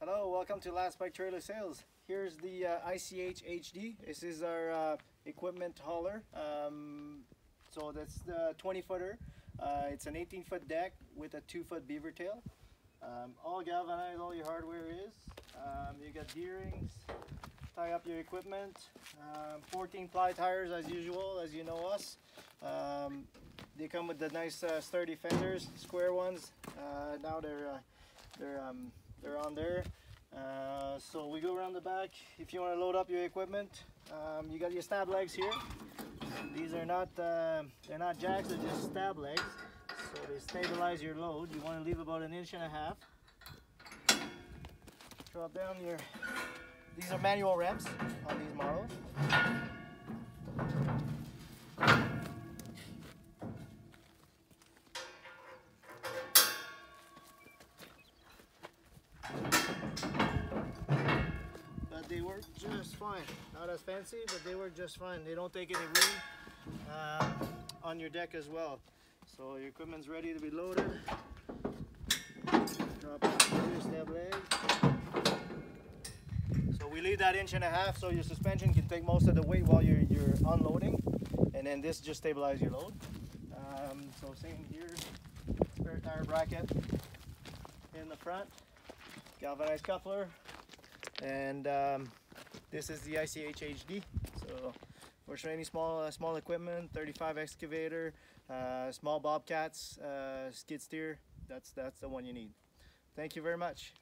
Hello, welcome to Lastspike Trailer Sales. Here's the uh, ICH HD. This is our uh, equipment hauler. Um, so that's the 20 footer. Uh, it's an 18 foot deck with a 2 foot beaver tail. Um, all galvanized, all your hardware is. Um, you got D-rings, tie up your equipment. Um, 14 ply tires as usual, as you know us. Um, they come with the nice uh, sturdy fenders, square ones. Uh, now they're uh, they're um, they're on there. Uh, so we go around the back. If you want to load up your equipment, um, you got your stab legs here. These are not uh, they're not jacks, they're just stab legs. So they stabilize your load. You want to leave about an inch and a half. Drop down your. These are manual ramps on these models. They work just fine. Not as fancy, but they work just fine. They don't take any room uh, on your deck as well. So your equipment's ready to be loaded. Drop your step leg. So we leave that inch and a half so your suspension can take most of the weight while you're, you're unloading. And then this just stabilizes your load. Um, so same here, spare tire bracket in the front, galvanized coupler, and um, this is the ICH HD. So for any small uh, small equipment, 35 excavator, uh, small bobcats, uh, skid steer, that's that's the one you need. Thank you very much.